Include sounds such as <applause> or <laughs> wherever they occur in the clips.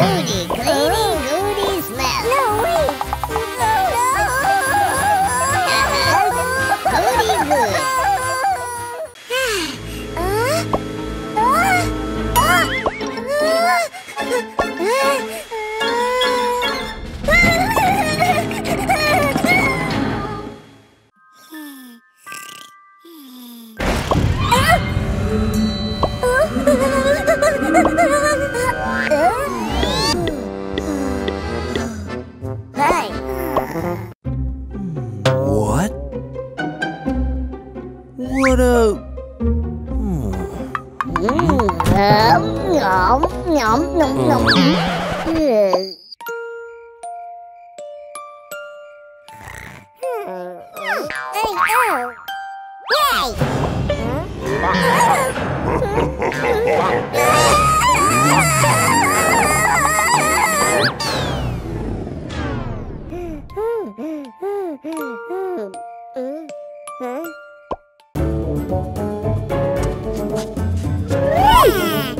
booty, clean. Ngọm.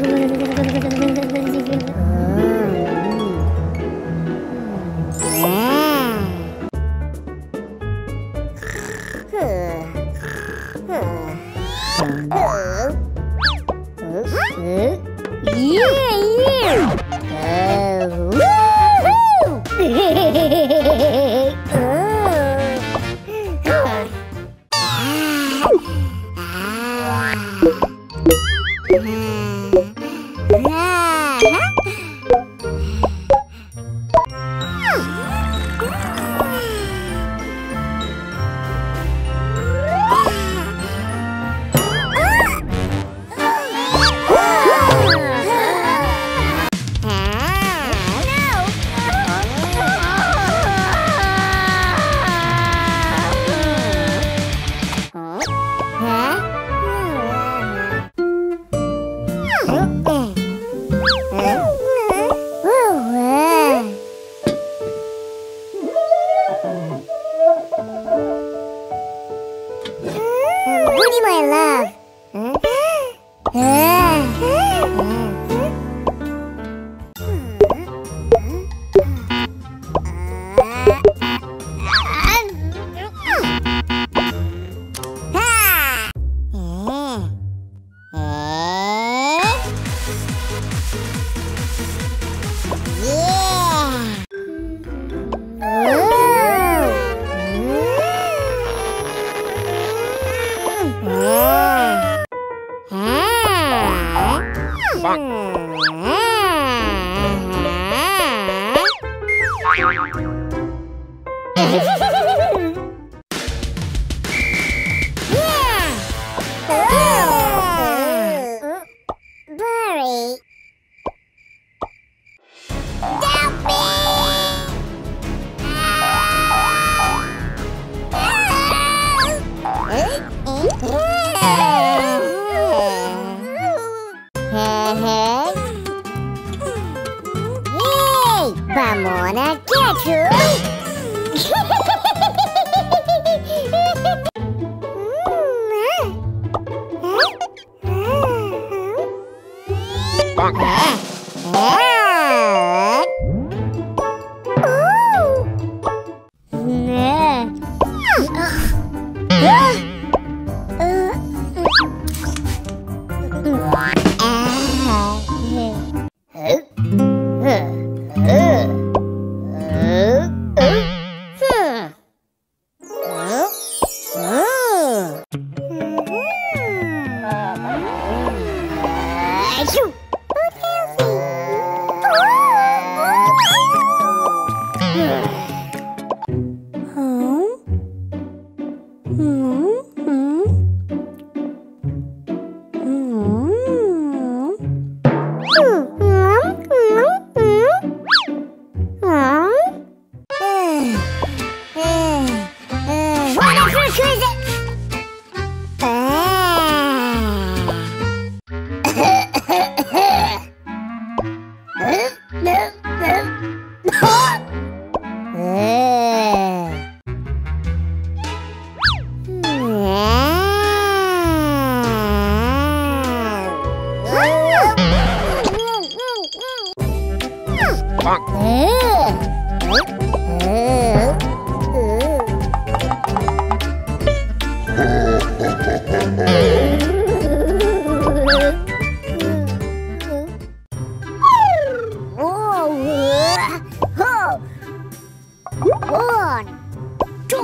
Uh!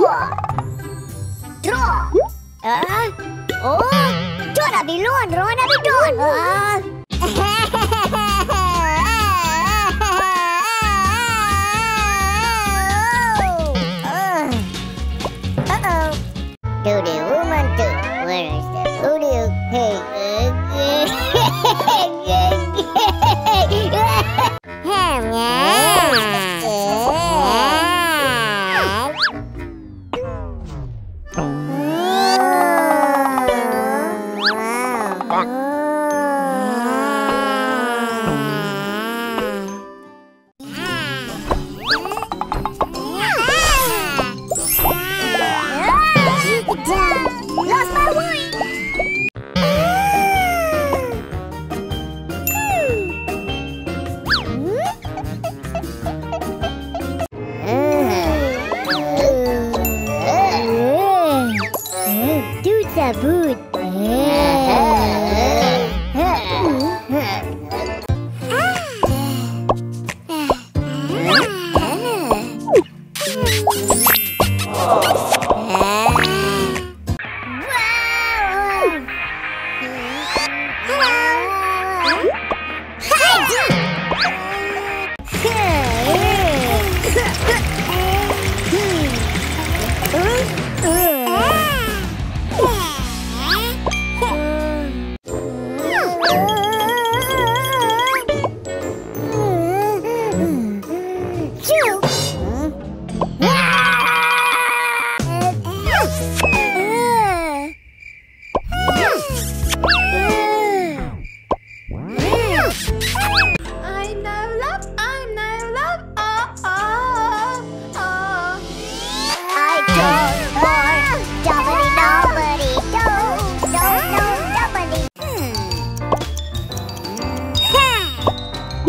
Draw. Uh, oh, draw nabi lon, draw nabi don. Ah. É.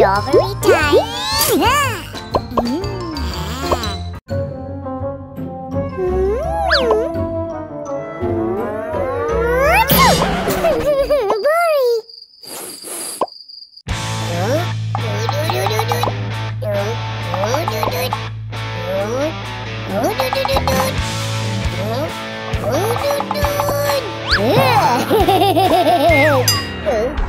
strawberry time! Yeah! Mm-hmm. <laughs> <laughs>